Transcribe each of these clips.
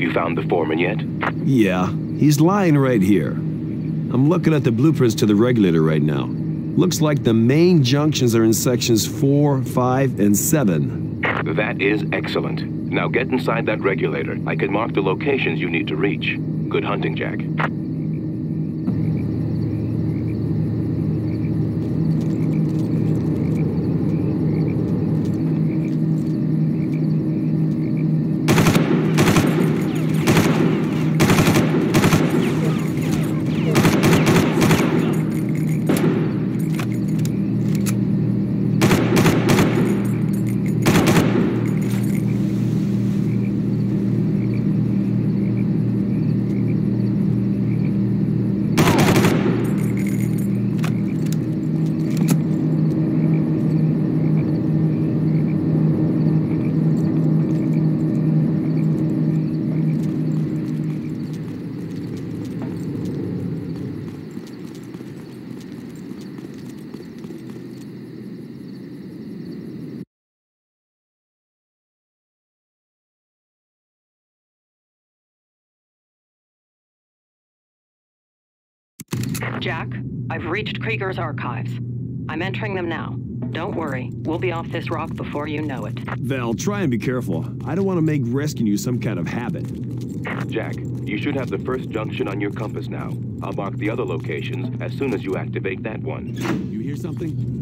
Have you found the foreman yet? Yeah, he's lying right here. I'm looking at the blueprints to the regulator right now. Looks like the main junctions are in sections 4, 5, and 7. That is excellent. Now get inside that regulator. I can mark the locations you need to reach. Good hunting, Jack. Jack, I've reached Krieger's archives. I'm entering them now. Don't worry, we'll be off this rock before you know it. Val, try and be careful. I don't want to make rescuing you some kind of habit. Jack, you should have the first junction on your compass now. I'll mark the other locations as soon as you activate that one. You hear something?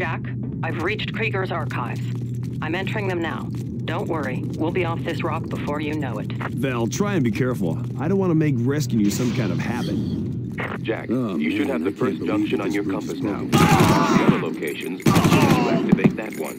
Jack, I've reached Krieger's archives. I'm entering them now. Don't worry, we'll be off this rock before you know it. Val, try and be careful. I don't want to make rescuing you some kind of habit. Jack, Oh, you should have the I can't first junction on your group's compass now. smoking. The other locations as soon as you activate that one.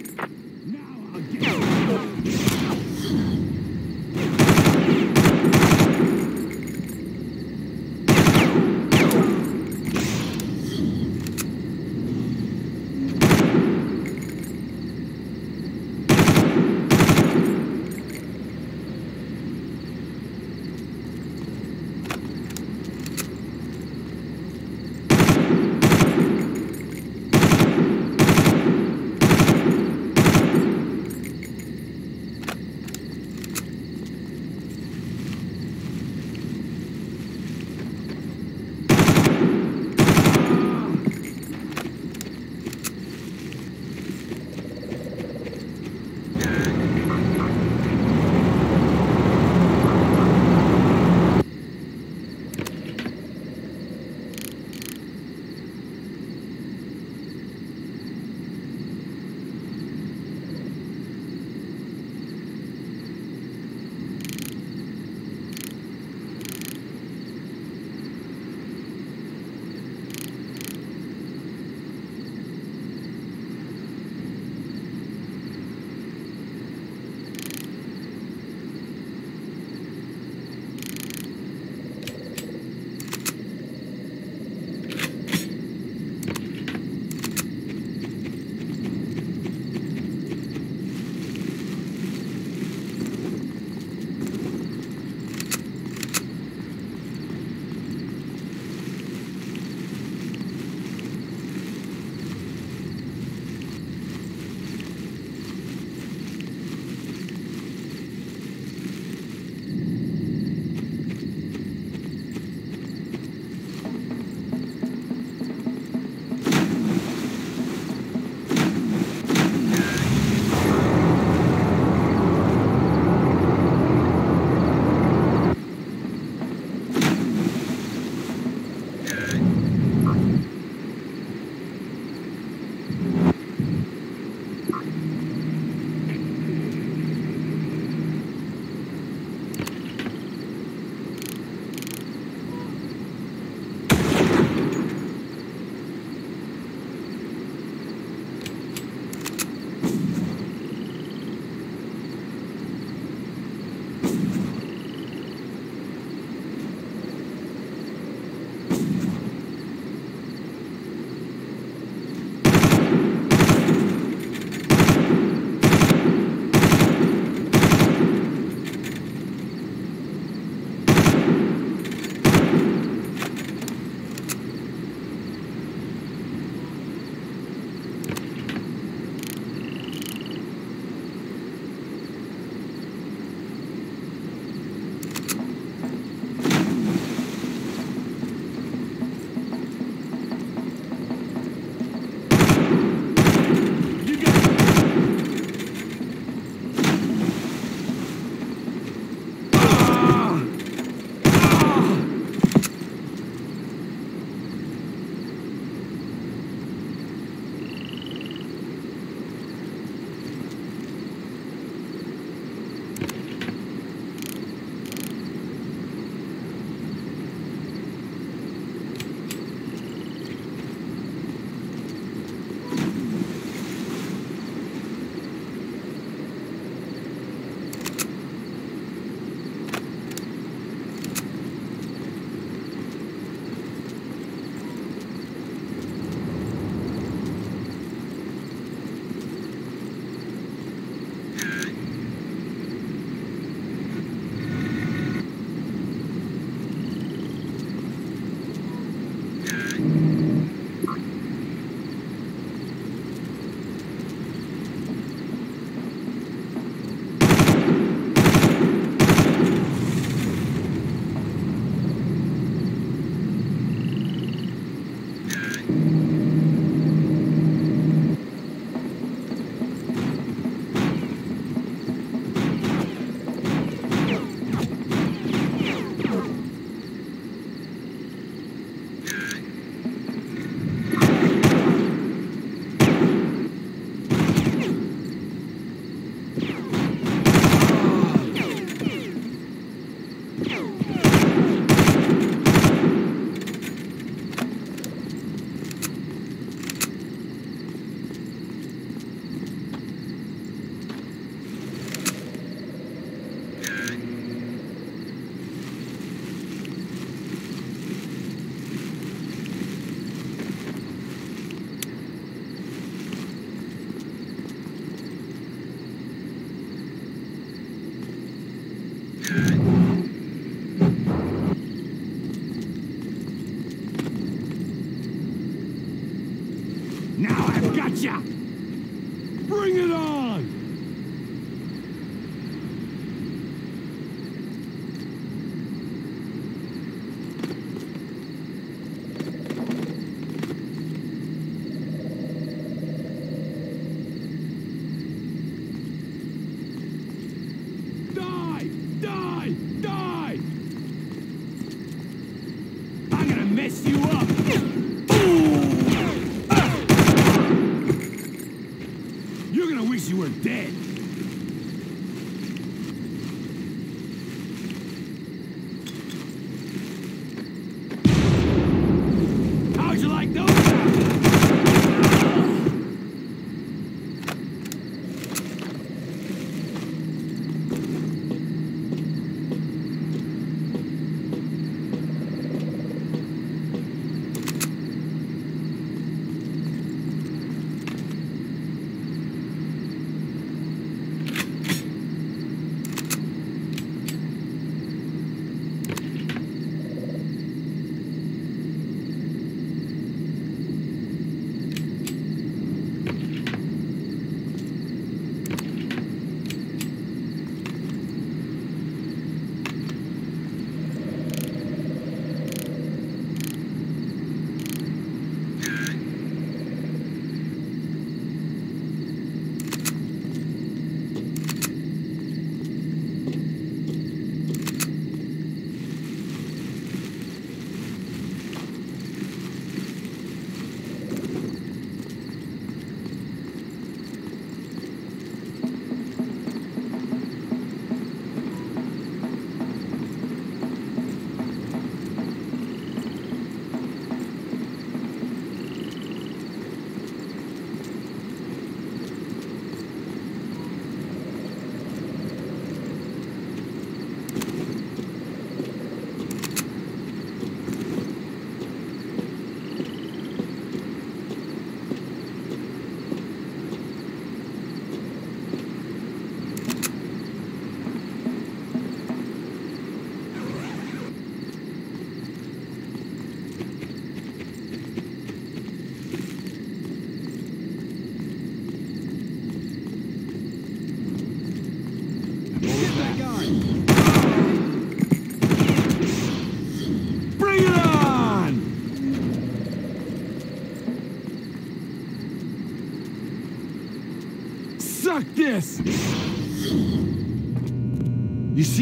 dead.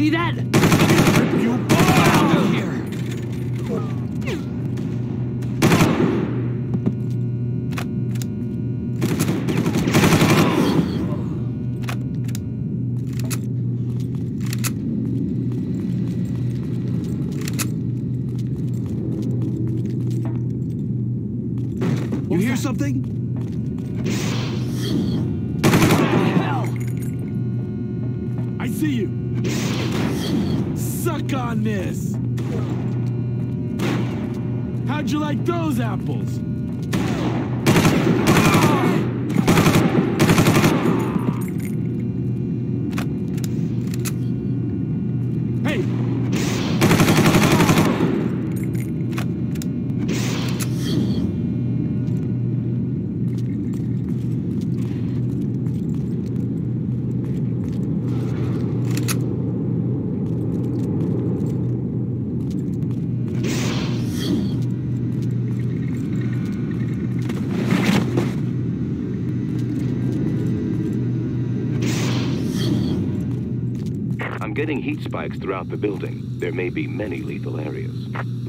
See that? apples. Ah! getting heat spikes throughout the building. There may be many lethal areas.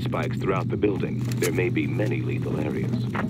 Spikes throughout the building. There may be many lethal areas.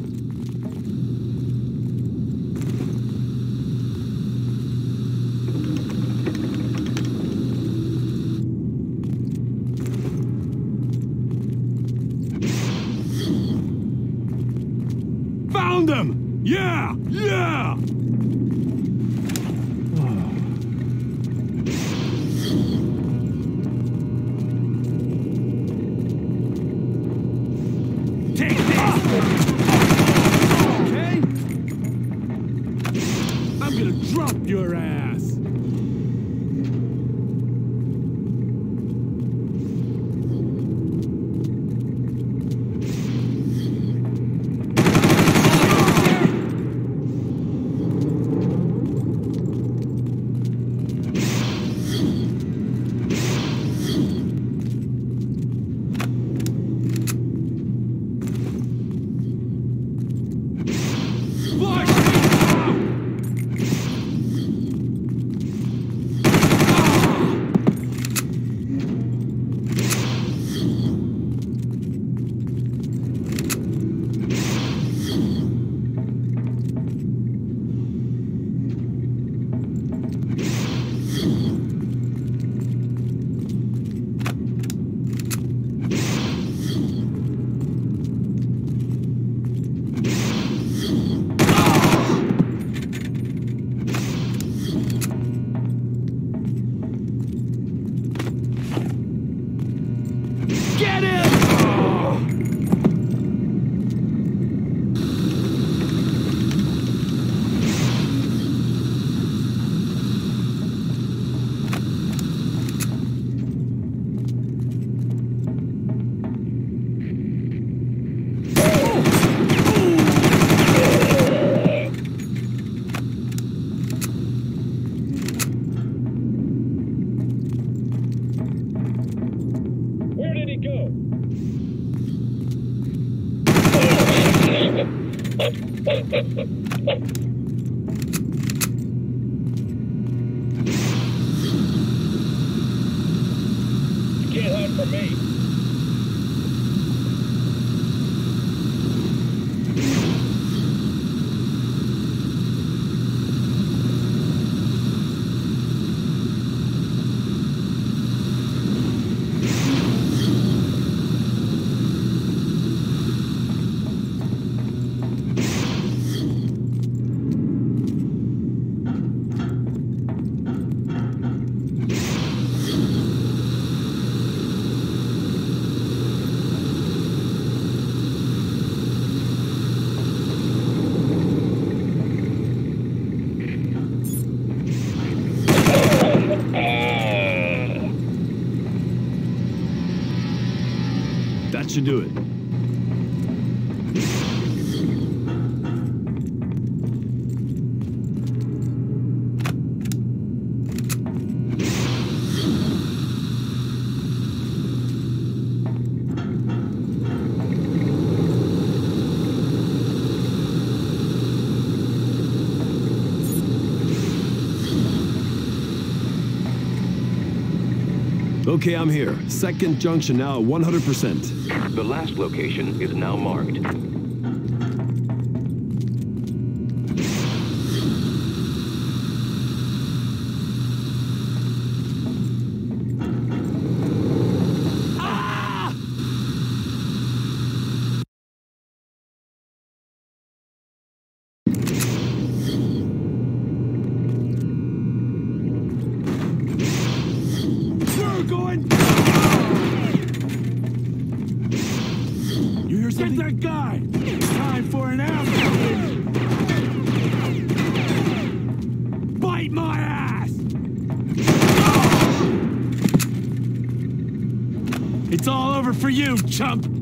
Should do it. Okay, I'm here. Second junction now 100%. The last location is now marked. It's all over for you, chump!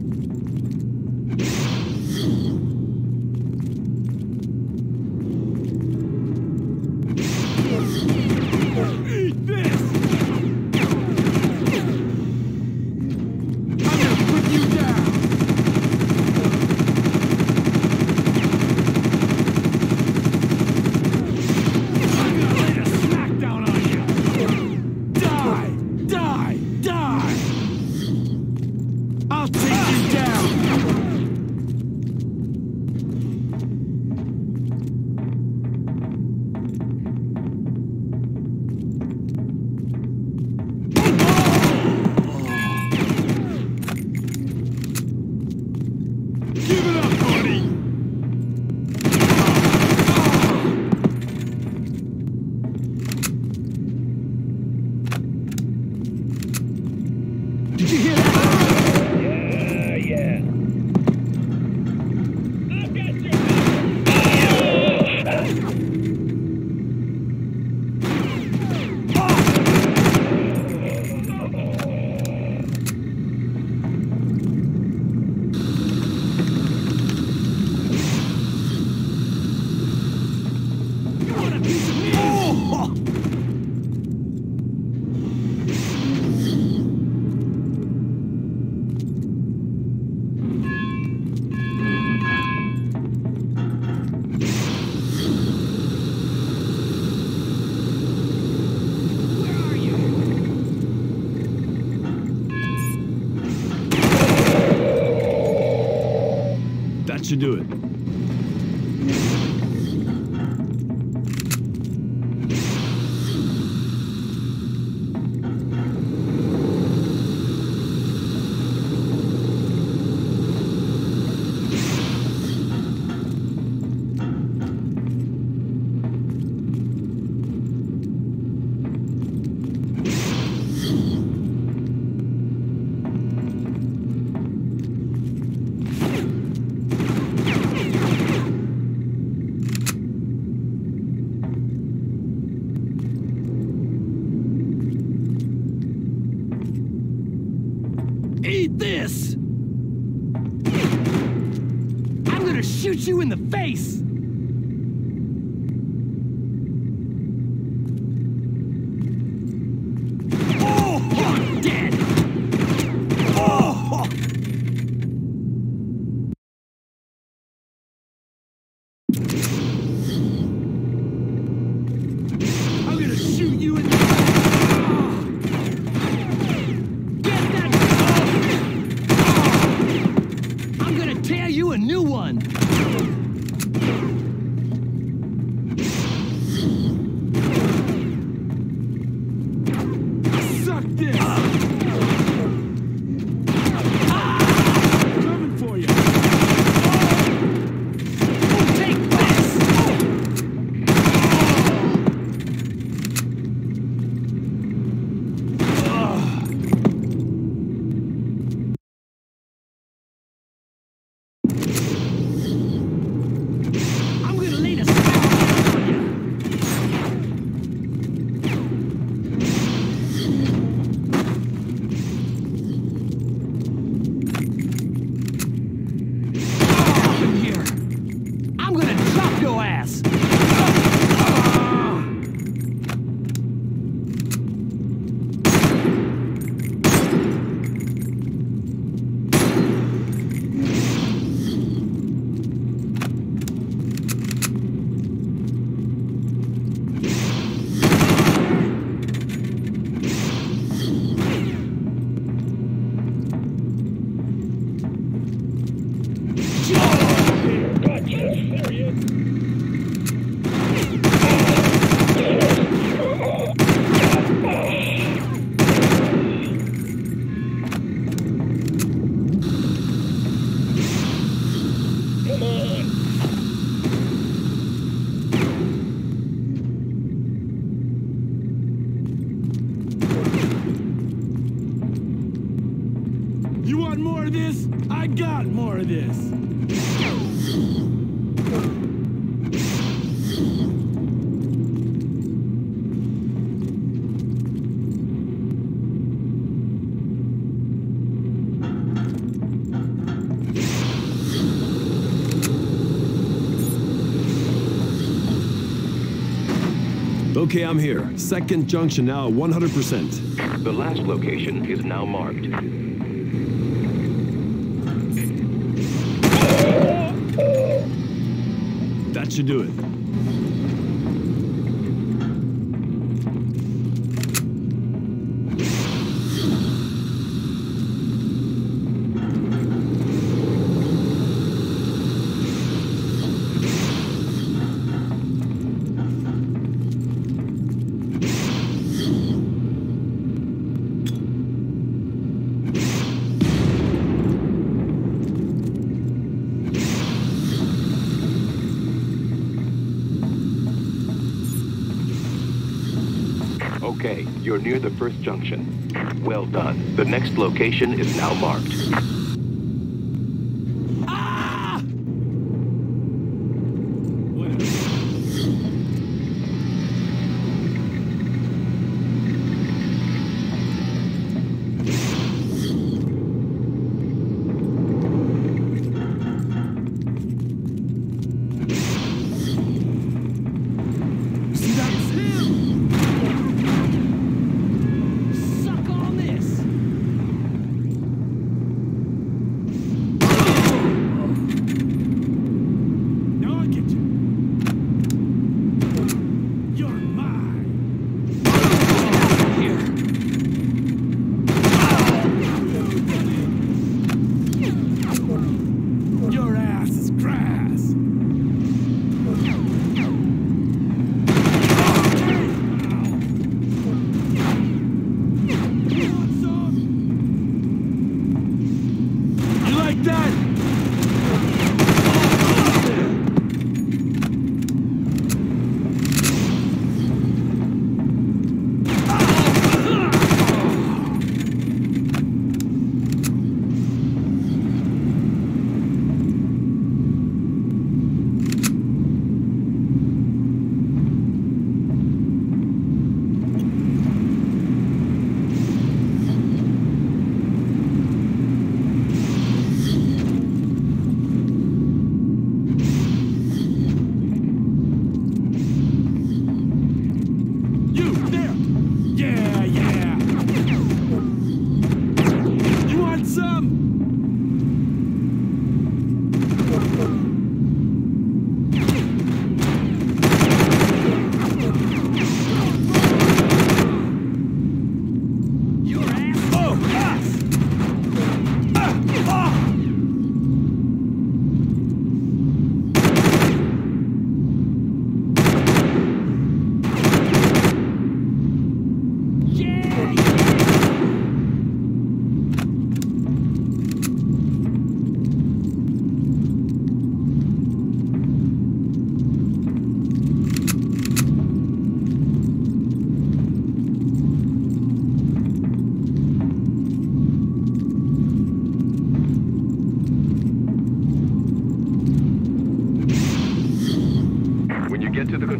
do it. Okay, I'm here. Second junction now 100%. The last location is now marked. That should do it. Near the first junction. Well done. The next location is now marked.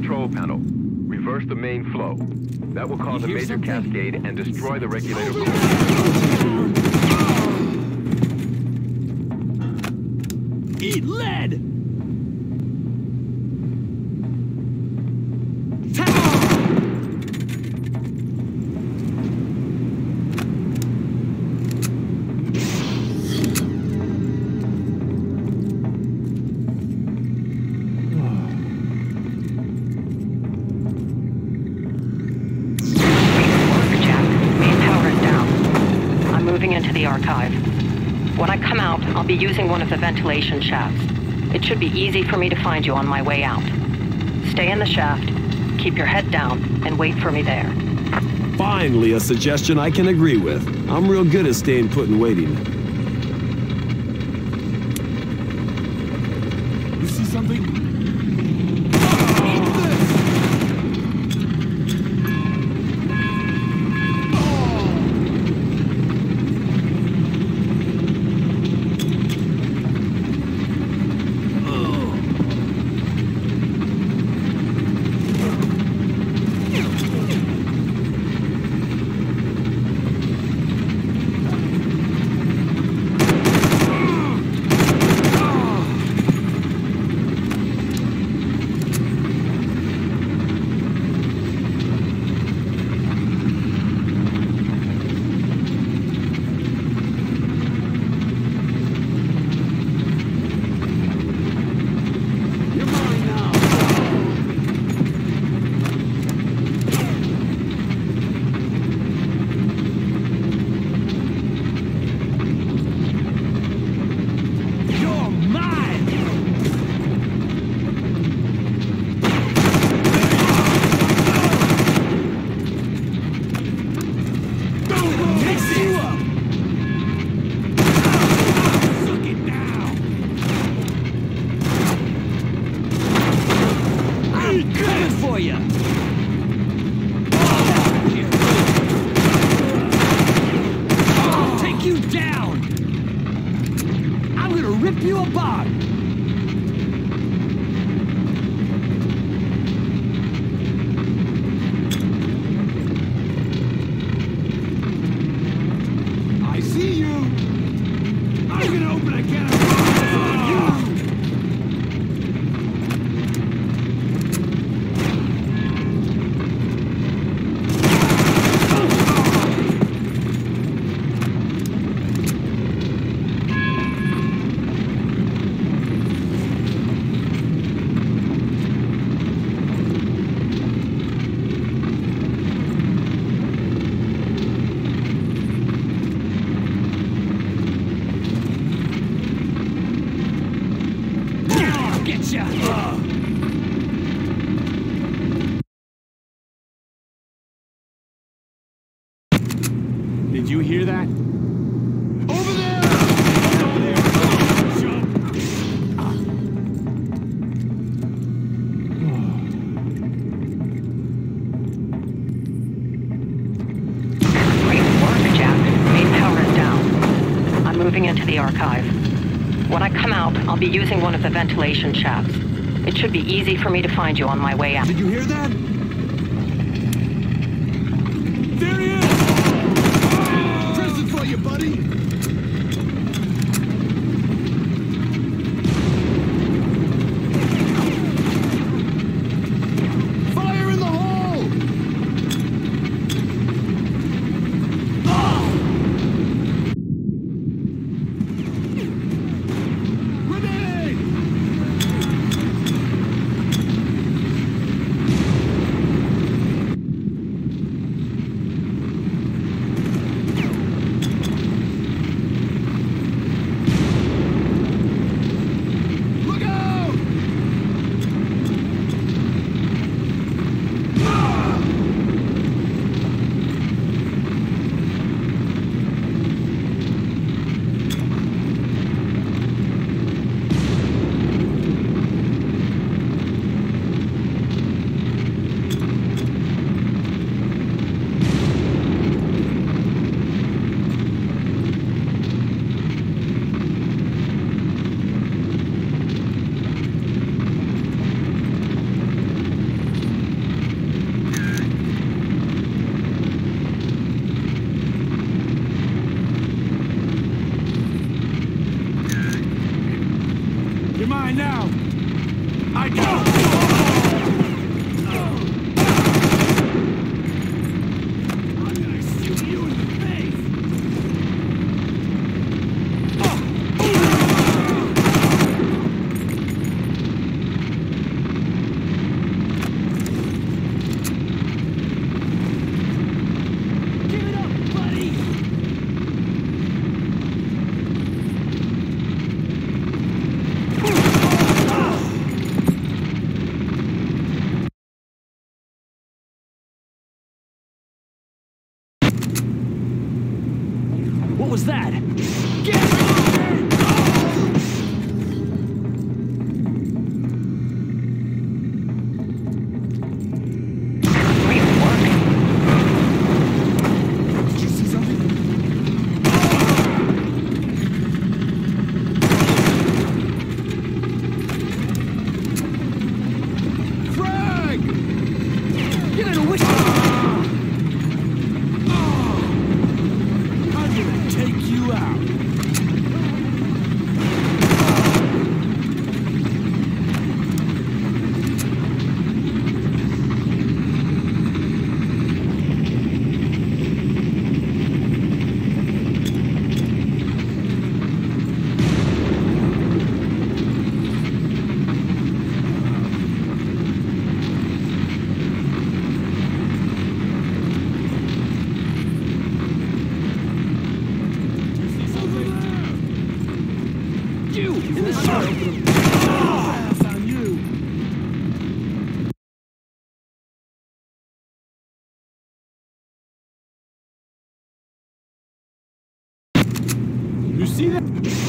Control panel, reverse the main flow. That will cause a major something? cascade and destroy the regulator. Eat lead! Shafts. It should be easy for me to find you on my way out. Stay in the shaft, keep your head down, and wait for me there. Finally, a suggestion I can agree with. I'm real good at staying put and waiting. 下。啊 ventilation shafts. It should be easy for me to find you on my way out. Did you hear that? that? see that?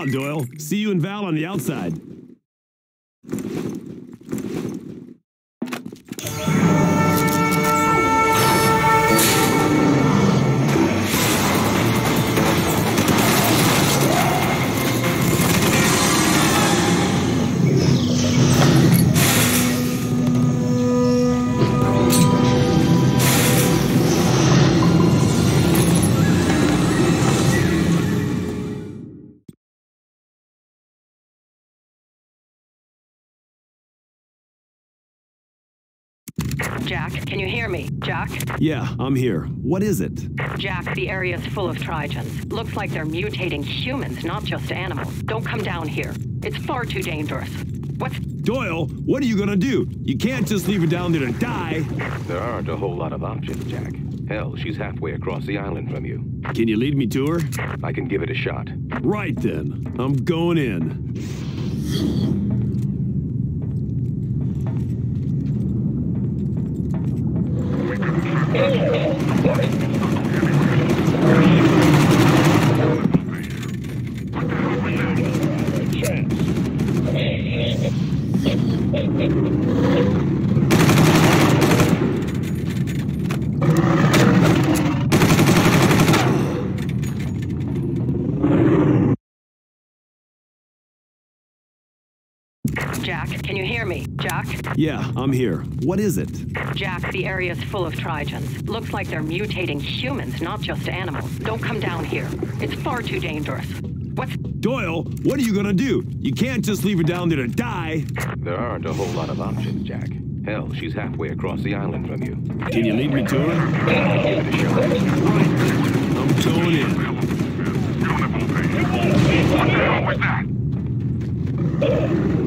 Out Doyle. See you and Val on the outside. Can you hear me? Jack? Yeah, I'm here. What is it? Jack, the area's full of Trigens. Looks like they're mutating humans, not just animals. Don't come down here. It's far too dangerous. What's... Doyle, what are you gonna do? You can't just leave her down there to die. There aren't a whole lot of options, Jack. Hell, she's halfway across the island from you. Can you lead me to her? I can give it a shot. Right then. I'm going in. Jack, can you hear me? Jack? Yeah, I'm here. What is it? Jack, the area's full of Trigens. Looks like they're mutating humans, not just animals. Don't come down here. It's far too dangerous. What's... Doyle, what are you gonna do? You can't just leave her down there to die. There aren't a whole lot of options, Jack. Hell, she's halfway across the island from you. Can you lead me to her? Give it a shot. I'm going in. I'm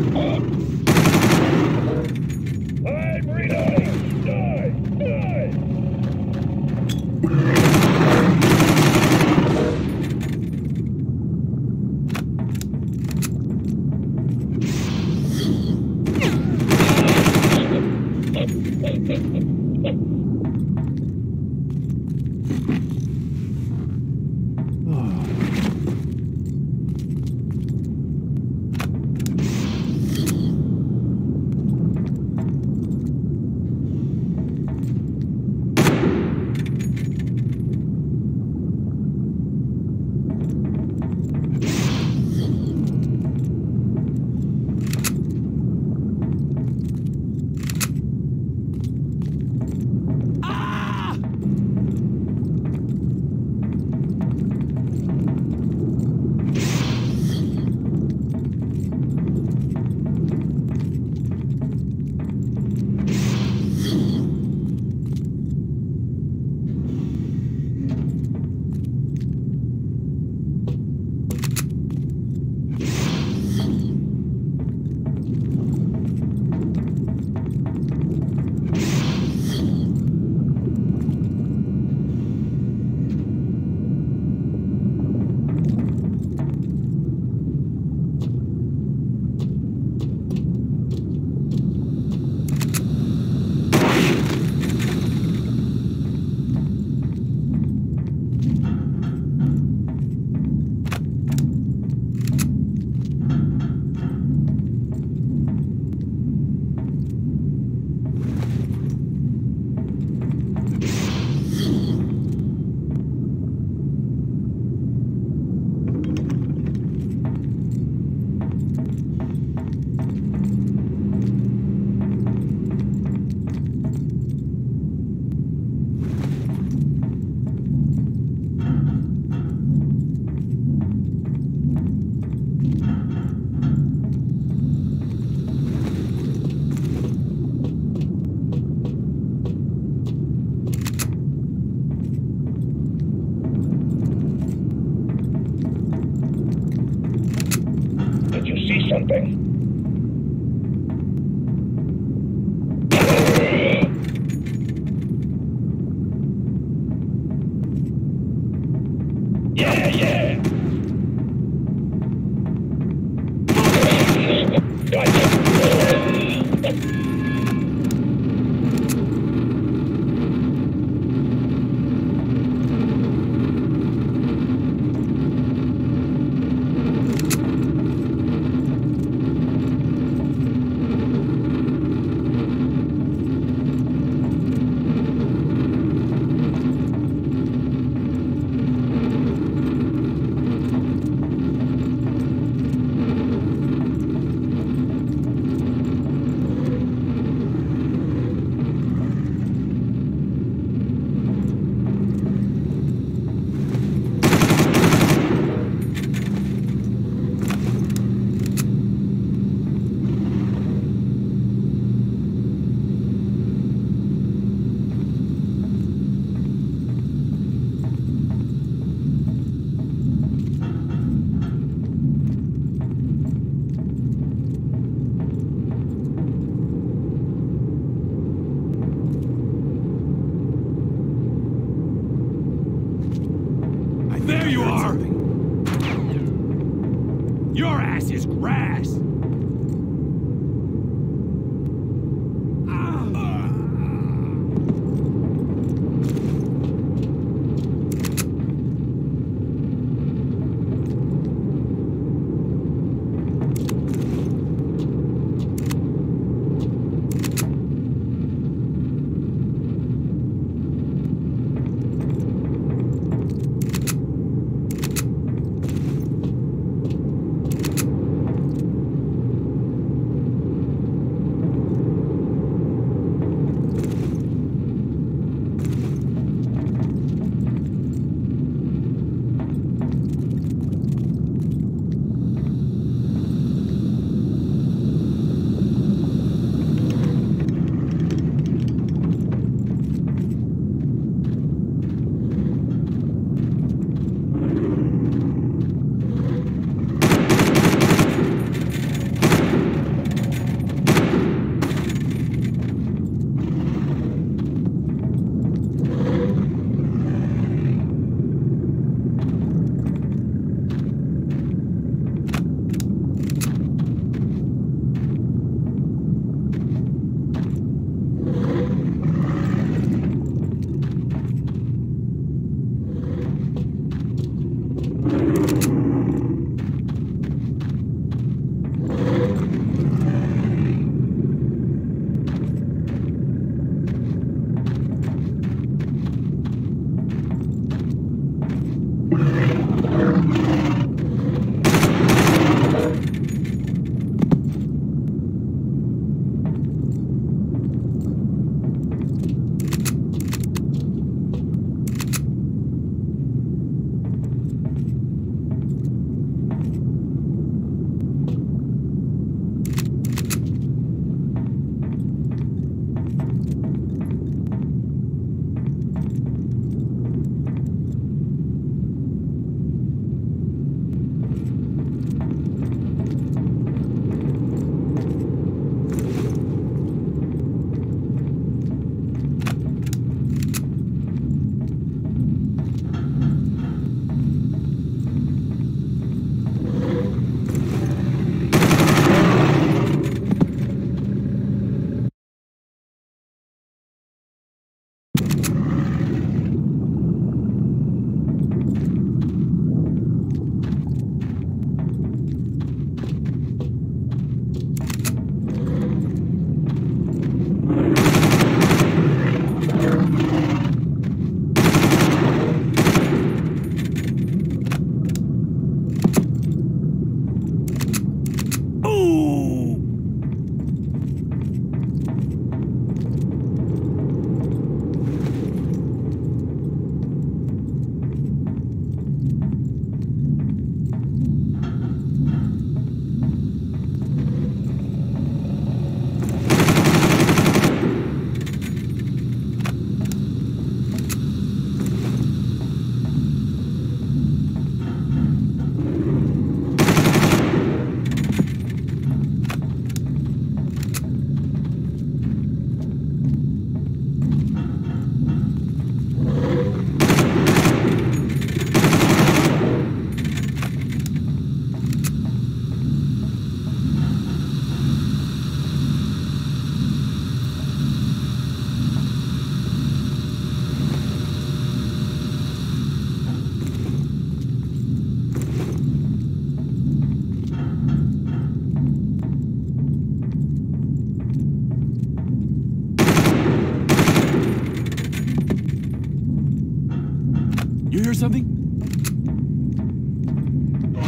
You hear something?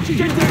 Get